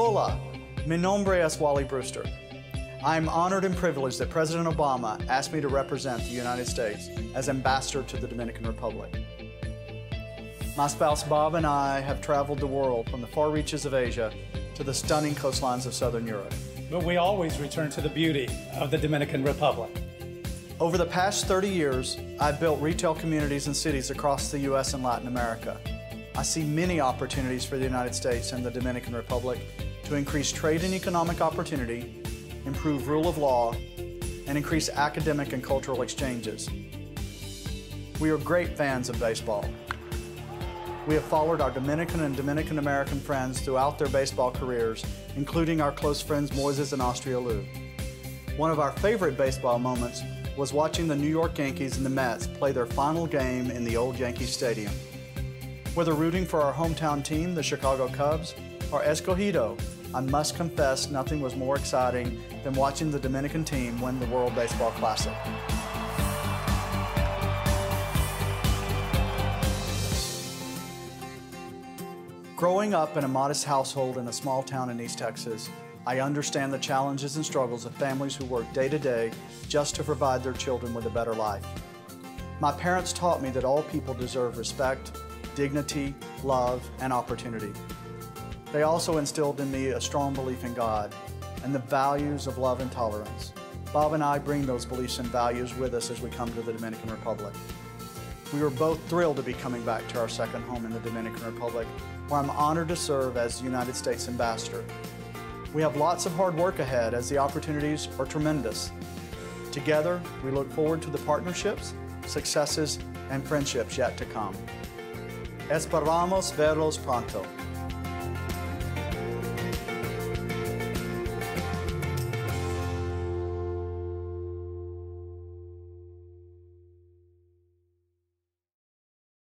Hola, mi nombre es Wally Brewster. I am honored and privileged that President Obama asked me to represent the United States as ambassador to the Dominican Republic. My spouse Bob and I have traveled the world from the far reaches of Asia to the stunning coastlines of Southern Europe. But we always return to the beauty of the Dominican Republic. Over the past 30 years, I've built retail communities and cities across the U.S. and Latin America. I see many opportunities for the United States and the Dominican Republic to increase trade and economic opportunity, improve rule of law, and increase academic and cultural exchanges. We are great fans of baseball. We have followed our Dominican and Dominican American friends throughout their baseball careers, including our close friends Moises and Austria Alou. One of our favorite baseball moments was watching the New York Yankees and the Mets play their final game in the old Yankee Stadium. Whether rooting for our hometown team, the Chicago Cubs, or Escogido, I must confess nothing was more exciting than watching the Dominican team win the World Baseball Classic. Growing up in a modest household in a small town in East Texas, I understand the challenges and struggles of families who work day to day just to provide their children with a better life. My parents taught me that all people deserve respect, dignity, love, and opportunity. They also instilled in me a strong belief in God and the values of love and tolerance. Bob and I bring those beliefs and values with us as we come to the Dominican Republic. We were both thrilled to be coming back to our second home in the Dominican Republic, where I'm honored to serve as United States Ambassador. We have lots of hard work ahead as the opportunities are tremendous. Together, we look forward to the partnerships, successes, and friendships yet to come. Esperamos verlos pronto.